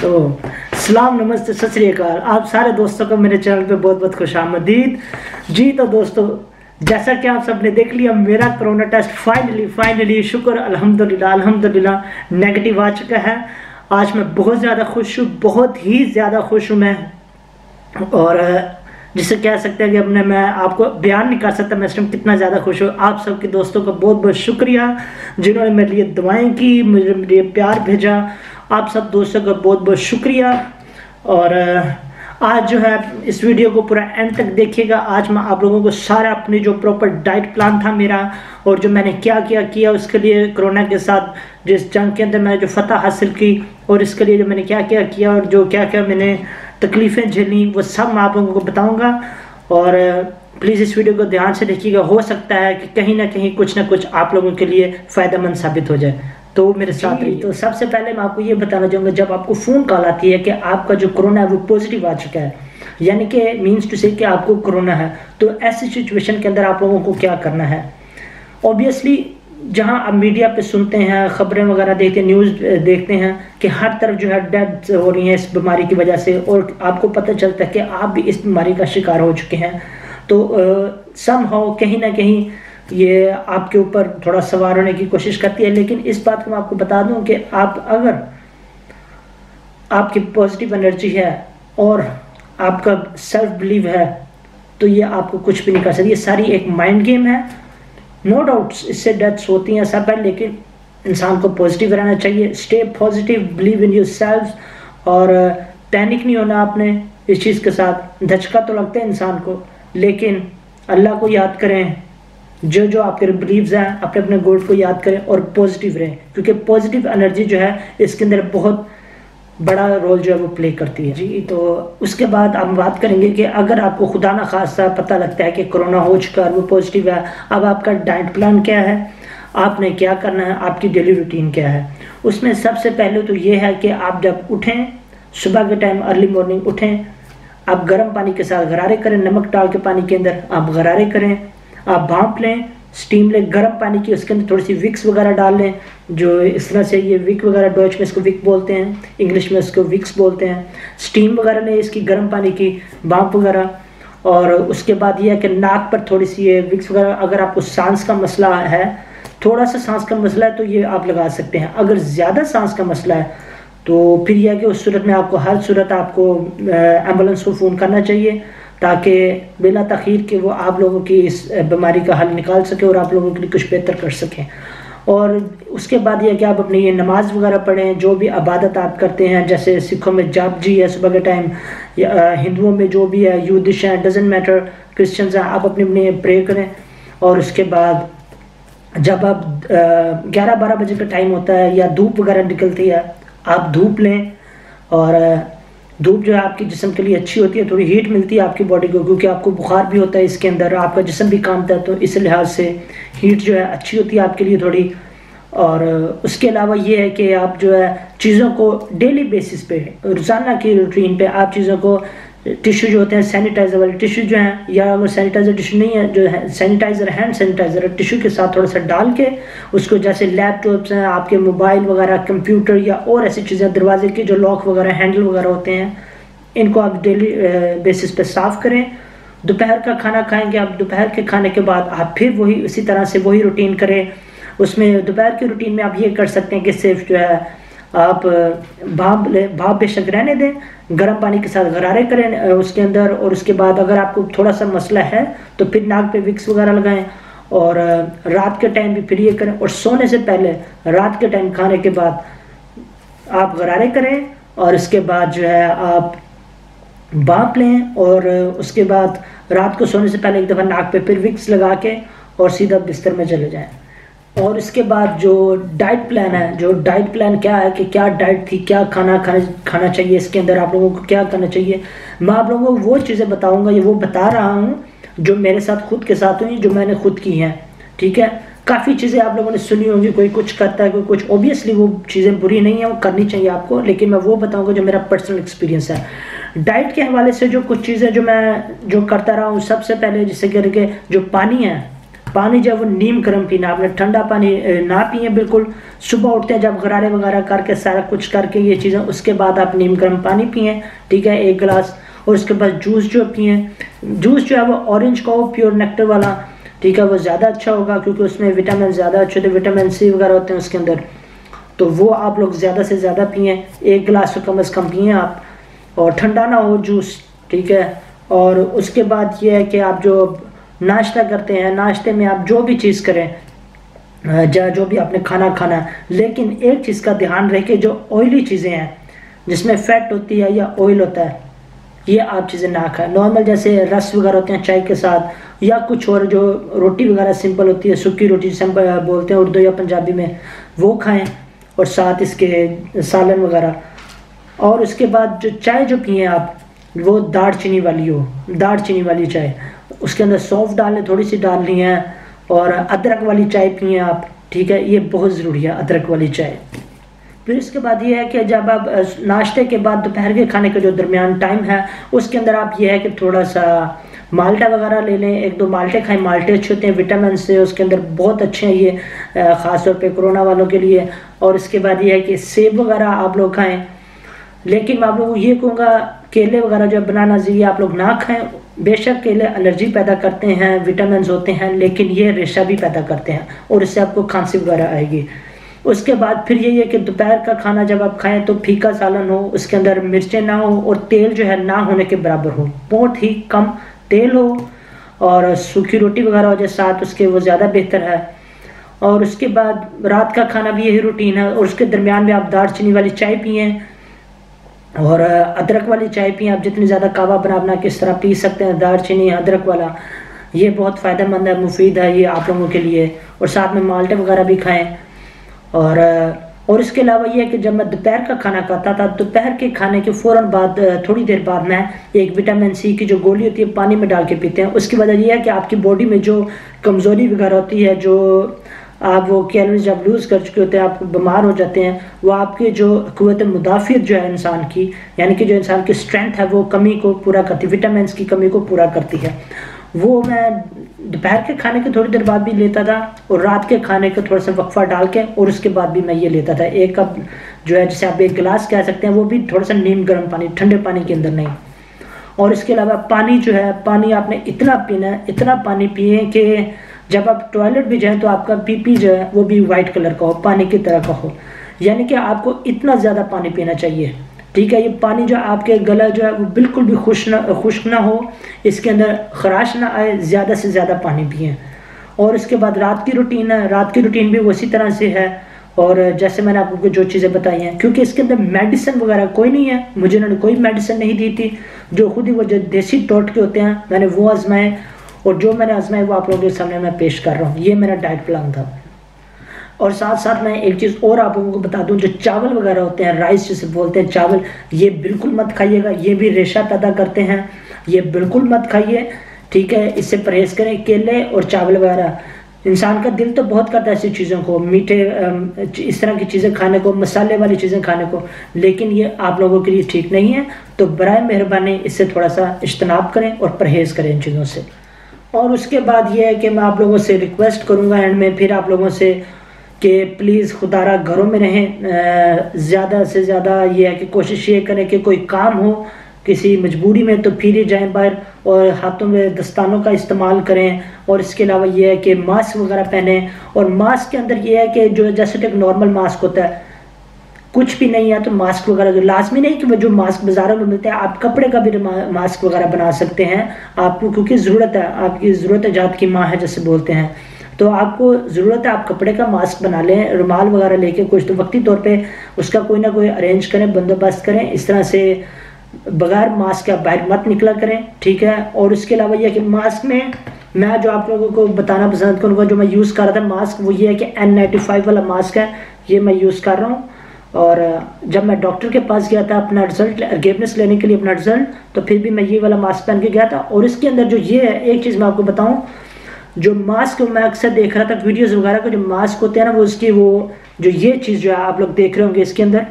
तो सलाम, नमस्ते, सत श्रीकाल आप सारे दोस्तों को मेरे चैनल पे बहुत बहुत खुश आमदीद। जी तो दोस्तों, जैसा कि आप सबने देख लिया, मेरा कोरोना टेस्ट फाइनली फाइनली शुक्र, अल्हम्दुलिल्लाह अल्हम्दुलिल्लाह नेगेटिव आ चुका है। आज मैं बहुत ज़्यादा खुश हूँ, बहुत ही ज़्यादा खुश हूँ मैं। और, जिसे कह सकते हैं कि अपने मैं आपको बयान नहीं कर सकता, मैं इस टाइम कितना ज़्यादा खुश हूँ। आप सबके दोस्तों का बहुत बहुत शुक्रिया, जिन्होंने मेरे लिए दुआएँ की, मुझे मेरे लिए प्यार भेजा। आप सब दोस्तों का बहुत बहुत शुक्रिया। और आज जो है, इस वीडियो को पूरा एंड तक देखिएगा। आज मैं आप लोगों को सारा अपने जो प्रॉपर डाइट प्लान था मेरा और जो मैंने क्या क्या किया उसके लिए कोरोना के साथ, जिस जंग के अंदर मैंने जो फतह हासिल की और इसके लिए जो मैंने क्या क्या किया और जो क्या क्या मैंने तकलीफ़ें झेली, वो सब मैं आप लोगों को बताऊँगा। और प्लीज़ इस वीडियो को ध्यान से देखिएगा। हो सकता है कि कहीं ना कहीं कुछ ना कुछ आप लोगों के लिए फ़ायदेमंद साबित हो जाए। तो मेरे साथ रही। तो सबसे पहले मैं आपको ये बताना चाहूँगा जब आपको फ़ोन कॉल आती है कि आपका जो कोरोना है वो पॉजिटिव आ चुका है यानी कि मीन्स टू से कि आपको कोरोना है तो ऐसी सिचुएशन के अंदर आप लोगों को क्या करना है? ऑब्वियसली जहाँ आप मीडिया पे सुनते हैं खबरें वगैरह देखते हैं न्यूज़ देखते हैं कि हर तरफ़ जो है डेथ हो रही है इस बीमारी की वजह से और आपको पता चलता है कि आप भी इस बीमारी का शिकार हो चुके हैं। तो सम हो कहीं ना कहीं ये आपके ऊपर थोड़ा सवार होने की कोशिश करती है, लेकिन इस बात को मैं आपको बता दूँ कि आप अगर आपकी पॉजिटिव एनर्जी है और आपका सेल्फ बिलीव है तो ये आपको कुछ भी नहीं कर सकती। ये सारी एक माइंड गेम है। नो डाउट इससे डेथ्स होती हैं सब है लेकिन इंसान को पॉजिटिव रहना चाहिए। Stay positive believe in yourself और पैनिक नहीं होना आपने इस चीज़ के साथ। धचका तो लगता है इंसान को, लेकिन अल्लाह को याद करें। जो जो आपके बिलीव्स हैं अपने अपने गोल्ड को याद करें और पॉजिटिव रहें। क्योंकि पॉजिटिव एनर्जी जो है इसके अंदर बहुत बड़ा रोल जो है वो प्ले करती है। जी। तो उसके बाद हम बात करेंगे कि अगर आपको खुदा ना खासा पता लगता है कि कोरोना हो चुका है वो पॉजिटिव है अब आपका डाइट प्लान क्या है? आपने क्या करना है? आपकी डेली रूटीन क्या है? उसमें सबसे पहले तो ये है कि आप जब उठें सुबह के टाइम अर्ली मॉर्निंग उठें आप गर्म पानी के साथ गरारे करें नमक डाल के पानी के अंदर आप गरारे करें। आप भाप लें स्टीम लें, गर्म पानी की उसके अंदर थोड़ी सी विक्स वगैरह डाल लें, जो इस तरह से ये विक वगैरह डॉच में इसको विक बोलते हैं इंग्लिश में इसको विक्स बोलते हैं। स्टीम वगैरह लें इसकी गर्म पानी की, भाप वगैरह। और उसके बाद ये है कि नाक पर थोड़ी सी ये विक्स वगैरह, अगर आपको सांस का मसला है, थोड़ा सा सांस का मसला है तो ये आप लगा सकते हैं। अगर ज़्यादा सांस का मसला है तो फिर यह कि उस सूरत में आपको, हर सूरत आपको एंबुलेंस को फ़ोन करना चाहिए। ताकि बिला तखीर के वो आप लोगों की इस बीमारी का हल निकाल सके और आप लोगों के लिए कुछ बेहतर कर सकें। और उसके बाद यह कि आप अपनी ये नमाज़ वगैरह पढ़ें, जो भी अबादत आप करते हैं, जैसे सिखों में जाप जी है सुबह के टाइम हिंदुओं में जो भी है, यूदिश है डजेंट मैटर क्रिश्चियंस हैं, आप अपने अपने प्रे करें। और उसके बाद जब आप ग्यारह बारह बजे का टाइम होता है या धूप वगैरह निकलती है, आप धूप लें और धूप जो है आपके जिसम के लिए अच्छी होती है, थोड़ी हीट मिलती है आपकी बॉडी को, क्योंकि आपको बुखार भी होता है इसके अंदर, आपका जिसम भी कामता है तो इस लिहाज से हीट जो है अच्छी होती है आपके लिए थोड़ी। और उसके अलावा ये है कि आप जो है चीज़ों को डेली बेसिस पे, रोज़ाना की रूटीन पे आप चीज़ों को टिश्यू जो होते हैं सैनिटाइजर वाले टिश्यू जो हैं, या अगर सैनिटाइजर टिश्यू नहीं है, जो है सैनिटाइजर हैंड सैनिटाइजर टिश्यू के साथ थोड़ा सा डाल के उसको जैसे लैपटॉप्स हैं, आपके मोबाइल वगैरह कंप्यूटर या और ऐसी चीज़ें, दरवाजे के जो लॉक वगैरह हैंडल वगैरह होते हैं, इनको आप डेली बेसिस पे साफ़ करें। दोपहर का खाना खाएँगे आप, दोपहर के खाने के बाद आप फिर वही उसी तरह से वही रूटीन करें। उसमें दोपहर की रूटीन में आप ये कर सकते हैं कि सिर्फ़ जो है आप भाप भाप बेशक रहने दें, गर्म पानी के साथ गरारे करें उसके अंदर और उसके बाद अगर आपको थोड़ा सा मसला है तो फिर नाक पे विक्स वगैरह लगाएँ और रात के टाइम भी फिर ये करें और सोने से पहले रात के टाइम खाने के बाद आप गरारे करें और इसके बाद जो है आप भाप लें और उसके बाद रात को सोने से पहले एक दफ़ा नाक पे फिर विक्स लगा के और सीधा बिस्तर में चले जाएँ। और इसके बाद जो डाइट प्लान है, जो डाइट प्लान क्या है कि क्या डाइट थी, क्या खाना खाना खाना चाहिए इसके अंदर, आप लोगों को क्या करना चाहिए? मैं आप लोगों को वो चीज़ें बताऊँगा, ये वो बता रहा हूँ, जो मेरे साथ खुद के साथ हुई, जो मैंने खुद की हैं, ठीक है? काफ़ी चीज़ें आप लोगों ने सुनी होंगी, कोई कुछ करता है, कोई कुछ ओबियसली वो चीज़ें बुरी नहीं है, वो करनी चाहिए आपको, लेकिन मैं वो बताऊँगा जो मेरा पर्सनल एक्सपीरियंस है। डाइट के हवाले से जो कुछ चीज़ें जो मैं, जो करता रहा हूँ, सबसे पहले जिससे करके जो पानी है पानी जब नीम गर्म पीना, आपने ठंडा पानी ना पिए, बिल्कुल। सुबह उठते हैं जब गरारे वगैरह करके, सारा कुछ करके ये चीज़ें, उसके बाद आप नीम गर्म पानी पिए, ठीक है, एक गिलास। और उसके बाद जूस जो पिए, जूस जो है वो ऑरेंज का हो प्योर नेक्टर वाला, ठीक है, वो ज़्यादा अच्छा होगा क्योंकि उसमें विटामिन ज़्यादा अच्छे होते हैं विटामिन सी वगैरह होते हैं उसके अंदर। तो वो आप लोग ज़्यादा से ज़्यादा पिए, एक गिलास तो कम अज़ कम पिए आप। और ठंडा ना हो जूस, ठीक है। और उसके बाद ये है कि आप जो नाश्ता करते हैं, नाश्ते में आप जो भी चीज़ करें जा जो भी आपने खाना खाना है, लेकिन एक चीज़ का ध्यान कि जो ऑयली चीज़ें हैं, जिसमें फैट होती है या ऑयल होता है, ये आप चीज़ें ना खाएँ। नॉर्मल जैसे रस वगैरह होते हैं चाय के साथ, या कुछ और जो रोटी वगैरह सिंपल होती है, सूखी रोटी सिंपल बोलते हैं उर्दू या पंजाबी में, वो खाएँ, और साथ इसके सालन वगैरह। और उसके बाद जो चाय जो पिए आप, वो दाढ़ चीनी वाली हो दाढ़ चीनी वाली चाय। उसके अंदर सौंफ डालें थोड़ी सी डाल ली है और अदरक वाली चाय पिए आप, ठीक है? ये बहुत ज़रूरी है, अदरक वाली चाय। फिर इसके बाद ये है कि जब आप नाश्ते के बाद दोपहर के खाने का जो दरमियान टाइम है, उसके अंदर आप ये है कि थोड़ा सा माल्टा वगैरह ले लें। एक दो माल्टे खाएँ, माल्टे अच्छे होते हैं, विटामिन से उसके अंदर बहुत अच्छे हैं ये ख़ास तौर पे कोरोना वालों के लिए। और इसके बाद ये है कि सेब वगैरह आप लोग खाएँ। लेकिन मैं आप लोगों को ये कहूँगा, केले वगैरह जो बनाना चाहिए आप लोग ना खाएँ। बेशक केले एलर्जी पैदा करते हैं विटामिन होते हैं, लेकिन ये रेशा भी पैदा करते हैं और इससे आपको खांसी वगैरह आएगी। उसके बाद फिर यही है कि दोपहर का खाना जब आप खाएँ तो फीका सालन हो, उसके अंदर मिर्चें ना हो और तेल जो है ना होने के बराबर हो। बहुत ही कम तेल हो और सूखी रोटी वगैरह हो जाए साथ, उसके वो ज़्यादा बेहतर है। और उसके बाद रात का खाना भी यही रूटीन है और उसके दरमियान में आप दार चीनी वाली चाय पिए और अदरक वाली चाय पिए, आप जितनी ज़्यादा कावा बना बना किस तरह पी सकते हैं दार चीनी, अदरक वाला, ये बहुत फ़ायदेमंद है, मुफीद है ये आप लोगों के लिए। और साथ में माल्टे वगैरह भी खाएँ। और और इसके अलावा ये है कि जब मैं दोपहर का खाना खाता था, दोपहर के खाने के फ़ौरन बाद थोड़ी देर बाद मैं एक विटामिन सी की जो गोली होती है, पानी में डाल के पीते हैं। उसकी वजह यह है कि आपकी बॉडी में जो कमज़ोरी वगैरह होती है, जो आप वो कैलोरीज जब लूज़ कर चुके होते हैं आप बीमार हो जाते हैं, वो आपकी जो कुत मुदाफ़ियत जो है इंसान की, यानी कि जो इंसान की स्ट्रेंथ है, वो कमी को पूरा करती है विटामिन की कमी को पूरा करती है। वो मैं दोपहर के खाने के थोड़ी देर बाद भी लेता था और रात के खाने का थोड़ा सा वक्फा डाल के, और उसके बाद भी मैं ये लेता था। एक कप जो है, जैसे आप एक गिलास कह सकते हैं, वो भी थोड़ा सा नीम गर्म पानी, ठंडे पानी के अंदर नहीं। और इसके अलावा पानी जो है, पानी आपने इतना पीना है, इतना पानी पिए कि जब आप टॉयलेट भी जाएँ तो आपका पीपी जो है, वो भी वाइट कलर का हो, पानी की तरह का हो। यानी कि आपको इतना ज़्यादा पानी पीना चाहिए। ठीक है, ये पानी जो आपके गला जो है, वो बिल्कुल भी खुश ना, खुश्क ना हो, इसके अंदर खराश ना आए, ज़्यादा से ज़्यादा पानी पिए। और इसके बाद रात की रूटीन है, रात की रूटीन भी उसी तरह से है। और जैसे मैंने आपको जो चीज़ें बताई हैं, क्योंकि इसके अंदर मेडिसिन वगैरह कोई नहीं है। मुझे उन्होंने कोई मेडिसिन नहीं दी थी, जो खुद ही वो जो देसी टोट के होते हैं, मैंने वो आजमाए। और जो मैंने आजमाए वो आप लोगों के सामने मैं पेश कर रहा हूँ। ये मेरा डाइट प्लान था। और साथ साथ मैं एक चीज़ और आप लोगों को बता दूँ, जो चावल वगैरह होते हैं राइस जिसे बोलते हैं, चावल, ये बिल्कुल मत खाइएगा। ये भी रेशा पैदा करते हैं। ये बिल्कुल मत खाइए, ठीक है? इससे परहेज करें केले और चावल वगैरह। इंसान का दिल तो बहुत करता है ऐसी चीज़ों को, मीठे इस तरह की चीज़ें खाने को, मसाले वाली चीज़ें खाने को। लेकिन ये आप लोगों के लिए ठीक नहीं है। तो बर मेहरबानी, इससे थोड़ा सा इज्तनाब करें और परहेज़ करें इन चीज़ों से। और उसके बाद ये है कि मैं आप लोगों से रिक्वेस्ट करूँगा एंड में, फिर आप लोगों से कि प्लीज़ खुदारा घरों में रहें। ज़्यादा से ज़्यादा ये है कि कोशिश ये करें कि कोई काम हो किसी मजबूरी में तो फिर ही जाएँ बाहर और हाथों में दस्तानों का इस्तेमाल करें। और इसके अलावा ये है कि मास्क वगैरह पहने। और मास्क के अंदर ये है कि जो, जैसे एक नॉर्मल मास्क होता है कुछ भी नहीं है तो मास्क वगैरह जो लाजमी नहीं कि वो जो मास्क बाज़ारों में मिलते हैं, आप कपड़े का भी मास्क वगैरह बना सकते हैं। आपको क्योंकि ज़रूरत है, आपकी ज़रूरत है जात की माँ है जैसे बोलते हैं। तो आपको ज़रूरत है, आप कपड़े का मास्क बना लें, रुमाल वगैरह लेके कुछ तो वक्ती तौर पे उसका कोई ना कोई अरेंज करें, बंदोबस्त करें। इस तरह से बगैर मास्क के बाहर मत निकला करें, ठीक है? और इसके अलावा यह कि मास्क में मैं जो आप लोगों को बताना पसंद करूँगा, जो मैं यूज़ कर रहा था मास्क वो ये है कि एन नाइन्टी फाइव वाला मास्क है, ये मैं यूज़ कर रहा हूँ। और जब मैं डॉक्टर के पास गया था अपना रिज़ल्ट गेबनेस लेने के लिए अपना रिज़ल्ट तो फिर भी मैं ये वाला मास्क पहन के गया था। और इसके अंदर जो ये है, एक चीज़ मैं आपको बताऊँ, जो मास्क मैं अक्सर देख रहा था वीडियोज़ वगैरह का जो मास्क होते हैं ना, वो उसकी वो, जो ये चीज़ जो है आप लोग देख रहे होंगे इसके अंदर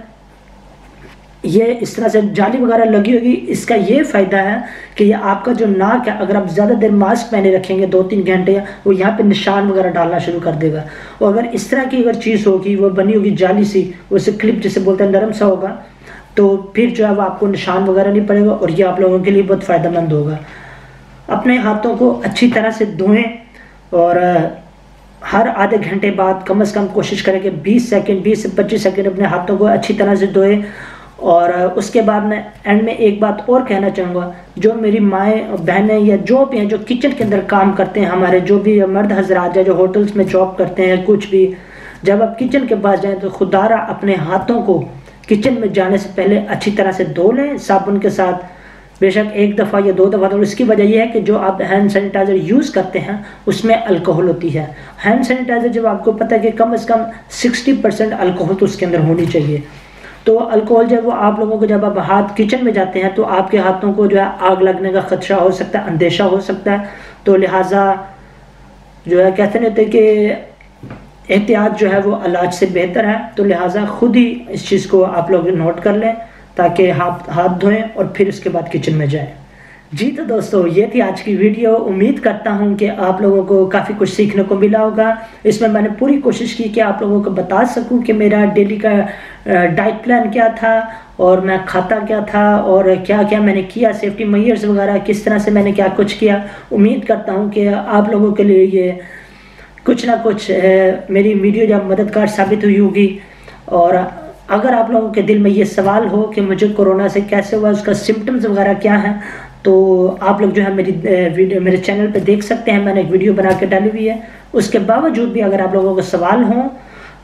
ये इस तरह से जाली वगैरह लगी होगी। इसका ये फ़ायदा है कि ये आपका जो नाक है, अगर आप ज़्यादा देर मास्क पहने रखेंगे दो तीन घंटे, वो यहाँ पे निशान वगैरह डालना शुरू कर देगा। और अगर इस तरह की अगर चीज़ होगी, वो बनी होगी जाली सी, उसे क्लिप जिसे बोलते हैं, नरम सा होगा तो फिर जो है वो आपको निशान वगैरह नहीं पड़ेगा और ये आप लोगों के लिए बहुत फ़ायदेमंद होगा। अपने हाथों को अच्छी तरह से धोएँ और हर आधे घंटे बाद कम से कम कोशिश करें कि 20 सेकंड 20 से 25 सेकंड अपने हाथों को अच्छी तरह से धोएँ। और उसके बाद मैं एंड में एक बात और कहना चाहूँगा, जो मेरी माएँ, बहनें या जो भी हैं जो किचन के अंदर काम करते हैं, हमारे जो भी मर्द हजरात या जो होटल्स में जॉब करते हैं, कुछ भी, जब आप किचन के पास जाएँ तो खुदारा अपने हाथों को किचन में जाने से पहले अच्छी तरह से धो लें साबुन के साथ। बेशक एक दफ़ा या दो दफ़ा तो इसकी वजह यह है कि जो आप हैंड सैनिटाइज़र यूज़ करते हैं, उसमें अल्कोहल होती है। हैंड सैनिटाइज़र जब आपको पता है कि कम से कम 60 परसेंट अल्कोहल तो उसके अंदर होनी चाहिए। तो अल्कोहल जब वो आप लोगों को जब आप हाथ किचन में जाते हैं तो आपके हाथों को जो है आग लगने का खदशा हो सकता है, अंदेशा हो सकता है। तो लिहाजा जो है कहते नहीं होते कि एहतियात जो है वो इलाज से बेहतर है। तो लिहाजा खुद ही इस चीज़ को आप लोग नोट कर लें, ताकि हाथ हाथ धोएँ और फिर उसके बाद किचन में जाएँ। जी तो दोस्तों, ये थी आज की वीडियो। उम्मीद करता हूँ कि आप लोगों को काफ़ी कुछ सीखने को मिला होगा। इसमें मैंने पूरी कोशिश की कि आप लोगों को बता सकूँ कि मेरा डेली का डाइट प्लान क्या था और मैं खाता क्या था और क्या क्या मैंने किया, सेफ्टी मैयर्स वगैरह, किस तरह से मैंने क्या कुछ किया। उम्मीद करता हूँ कि आप लोगों के लिए ये कुछ ना कुछ मेरी वीडियो जब मददगार साबित हुई होगी। और अगर आप लोगों के दिल में ये सवाल हो कि मुझे कोरोना से कैसे हुआ, उसका सिम्टम्स वगैरह क्या है तो आप लोग जो है मेरी वीडियो, मेरे चैनल पे देख सकते हैं। मैंने एक वीडियो बना के डाली हुई है। उसके बावजूद भी अगर आप लोगों को सवाल हो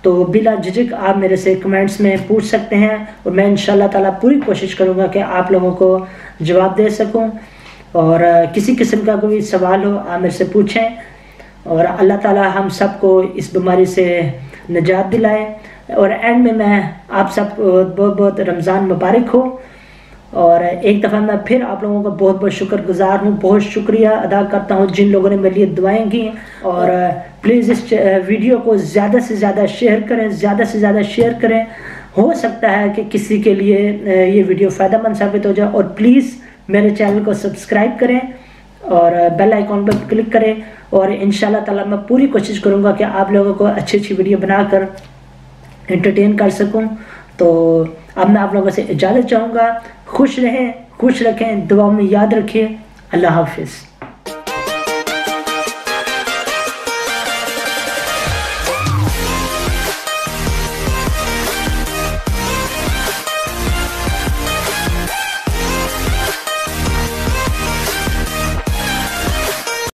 तो बिला झिझक आप मेरे से कमेंट्स में पूछ सकते हैं और मैं इन ताला पूरी कोशिश करूँगा कि आप लोगों को जवाब दे सकूँ। और किसी किस्म का कोई सवाल हो, आप मेरे से पूछें और अल्लाह ताला हम सबको इस बीमारी से निजात दिलाए। और एंड में मैं आप सब बहुत बहुत रमज़ान मुबारक हो। और एक दफ़ा मैं फिर आप लोगों का बहुत बहुत शुक्रगुजार हूँ, बहुत शुक्रिया अदा करता हूँ जिन लोगों ने मेरे लिए दुआएँ की और प्लीज़ इस वीडियो को ज़्यादा से ज़्यादा शेयर करें, ज़्यादा से ज़्यादा शेयर करें। हो सकता है कि किसी के लिए ये वीडियो फ़ायदेमंद साबित हो जाए और प्लीज़ मेरे चैनल को सब्सक्राइब करें और बेल आइकॉन पर क्लिक करें और इन ताला मैं पूरी कोशिश करूँगा कि आप लोगों को अच्छी अच्छी वीडियो बनाकर एंटरटेन कर सकूँ। तो अब मैं आप लोगों से इजाज़त चाहूँगा। खुश रहें, खुश रखें दुआ में याद रखें। अल्लाह हाफिज़।